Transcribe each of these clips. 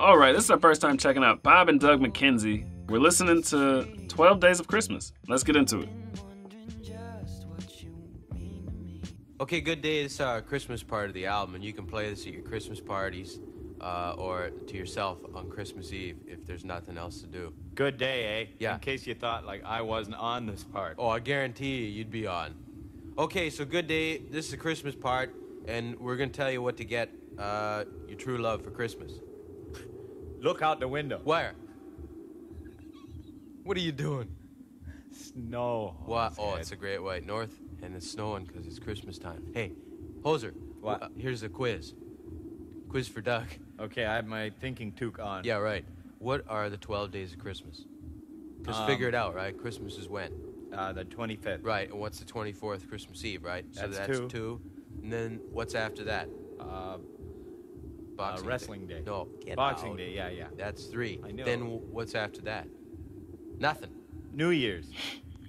All right, this is our first time checking out Bob and Doug McKenzie. We're listening to 12 Days of Christmas. Let's get into it. Okay, good day. This is our Christmas part of the album, and you can play this at your Christmas parties uh, or to yourself on Christmas Eve if there's nothing else to do. Good day, eh? Yeah. In case you thought like I wasn't on this part. Oh, I guarantee you, you'd be on. Okay, so good day. This is the Christmas part, and we're gonna tell you what to get uh, your true love for Christmas. Look out the window. Where? What are you doing? Snow. What? Oh, it's a great white north, and it's snowing because it's Christmas time. Hey, Hoser. What? uh, here's a quiz. Quiz for Doug. Okay, I have my thinking toque on. Yeah, right. What are the 12 days of Christmas? Just Um, figure it out, right? Christmas is when? Uh, the 25th. Right, and what's the 24th? Christmas Eve, right? So That's that's two. two. And then what's after that? Uh, Boxing wrestling day. No, get Boxing out. Day, yeah, yeah. That's three. I know. Then what's after that? Nothing. New Year's.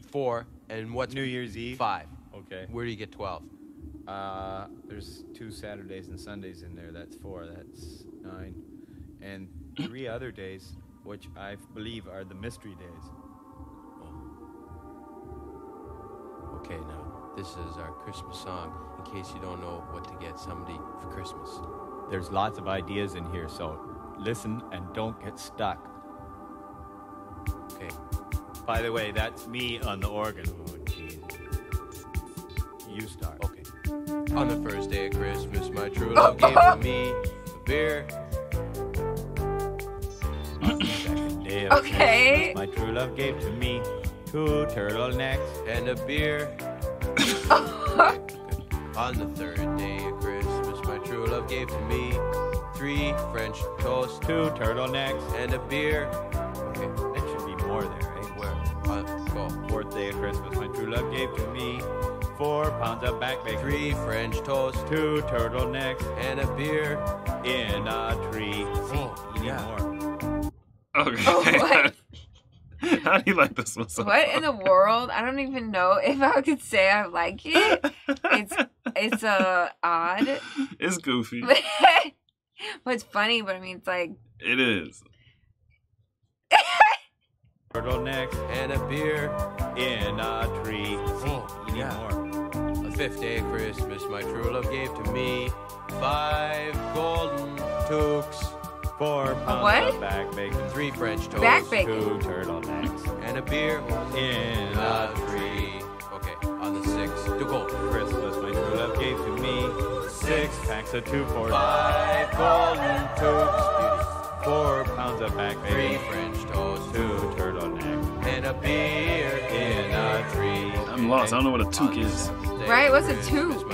Four. And what's New Year's Eve. five? Okay. Where do you get 12? Uh, there's two Saturdays and Sundays in there. That's four. That's nine. And three other days, which I believe are the mystery days. Okay, now, this is our Christmas song in case you don't know what to get somebody for Christmas. There's lots of ideas in here, so listen and don't get stuck. Okay. By the way, that's me on the organ. Oh, jeez. You start. Okay. On the first day of Christmas, my true love gave to me a beer. On the second day of Okay. Christmas, my true love gave to me two turtlenecks. and a beer. On the third day of Christmas, my true love gave to me three French toasts Two turtlenecks. and a beer. Okay, That should be more there, right? where? Uh, go. Fourth day of Christmas, my true love gave to me four pounds of back bacon. Three French toasts Two turtlenecks and a beer. in a tree. See, Oh, you need yeah. more. Okay. What? How do you like this one so What far? in the world? I don't even know if I could say I like it. It's it's uh, odd. It's goofy. but it's funny, but I mean, it's like It is. Turtlenecks And a beer. in a tree. See, Oh, you need yeah. more. The fifth day of Christmas, my true love gave to me five golden toques, Four pounds what? of back bacon. three French toasts, Back bacon. Two turtlenecks and a beer in a a tree. Okay, on the sixth, to go. Christmas, my true love gave to me six packs of two for Five golden toques, four pounds of back beauty. Three. French toasts, Two turtlenecks and a beer in a tree. I'm lost. I don't know what a On toque is. Right, of what's a Christmas, toque?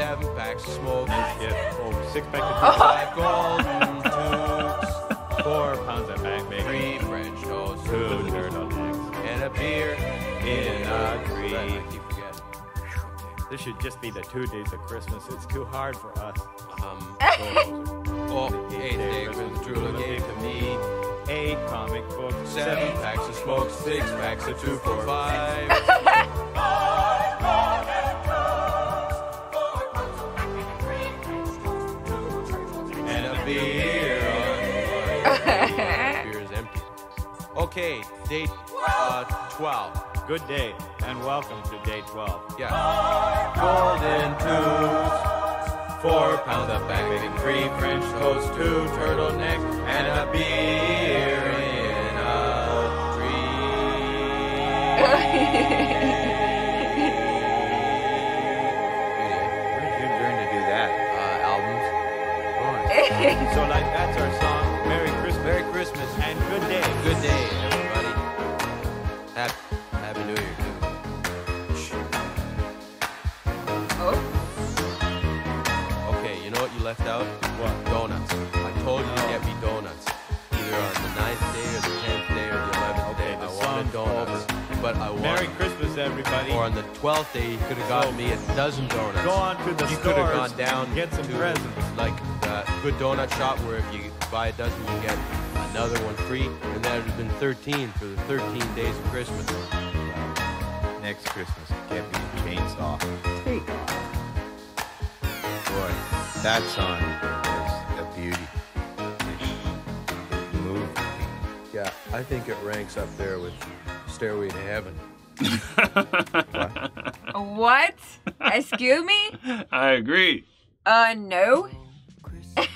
Seven packs of smoke, gift. Oh, six packs of Oh. five golden toques, four pounds of back bacon. three French toasts, Two turtlenecks and a beer in a tree. Right, I keep forgetting. This should just be the two days of Christmas. It's too hard for us. Um, oh, eighth day of Christmas, true love gave to me Eight comic books. seven packs of smoke, six packs of two for five. Okay, date uh, 12. Good day, and welcome to day 12. Yeah. Golden tubes. Four pounds of back bacon, three French toast, two turtlenecks, and a beer in a tree. Where did you learn to do that? Uh, albums. So, like, that's our song. Merry Christmas Merry Christmas. and good day. Good day, everybody. Happy, Happy New Year, too. oh, Okay, you know what you left out? What? Donuts. I told you to oh. get me donuts. Either on the 9th day or the I. Merry Christmas, everybody. Or on the 12th day, he could have gotten so, me a dozen donuts. Go on to the You could have gone down get some to, presents. like, a good donut shop where if you buy a dozen, you get another one free. And that would have been 13 for the 13 days of Christmas. Next Christmas, get me a chainsaw. Take off. Boy, that song is a beauty. Yeah, I think it ranks up there with Stairway to Heaven. What? Excuse me? I agree. Uh, no. I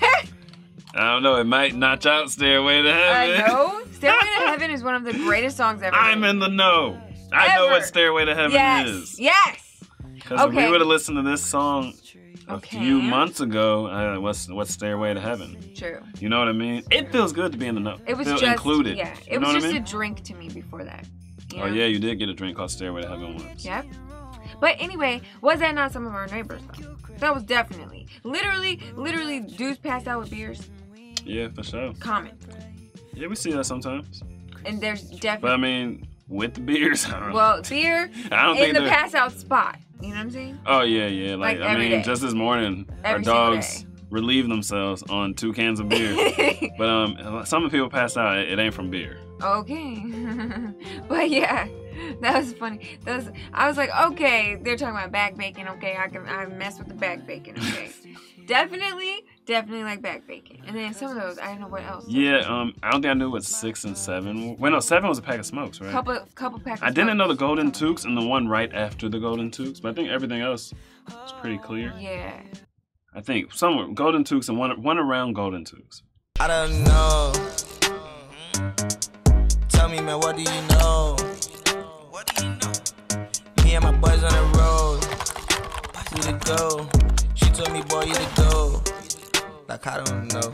don't know. It might notch out "Stairway to Uh, Heaven." no. Stairway to Heaven is one of the greatest songs ever. I'm in the know. I know what "Stairway to Heaven" Yes. is. Yes. Because if we would have listened to this song a Okay. few months ago, uh, what's what's "Stairway to Heaven"? True. You know what I mean? It feels good to be in the know. It was Feel just included. Yeah. You It know was just I mean? a drink to me before that. You Oh yeah, you did get a drink called "Stairway to Heaven" once. Yep. But anyway, was that not some of our neighbors though? That was definitely, literally, literally, dudes passed out with beers. Yeah, for sure. Common. Yeah, we see that sometimes. And there's definitely. But I mean, with the beers, I don't well, beer I don't in think the they're- pass out spot. You know what I'm saying? Oh yeah, yeah. Like, Like I mean, day. just this morning, our Every single dogs day. relieved themselves on two cans of beer. but um, some of people pass out. It, ain't from beer. okay. but yeah, that was funny. That was, I was like, okay, they're talking about back bacon. Okay, I can, I mess with the back bacon. Okay. definitely, definitely like back bacon. And then some of those, I don't know what else. Yeah. Um, I don't think I knew what six and seven. were. Wait, no, seven was a pack of smokes, right? Couple, couple packs. I didn't know the Golden Toques and the one right after the Golden Toques, but I think everything else was pretty clear. Yeah. I think somewhere Golden Toques and one one around Golden Toques. I don't know. Tell me, man, what do you know? What do you know? Me and my boys on the road. Go. She told me, boy, you go. Like, I don't know.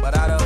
But I don't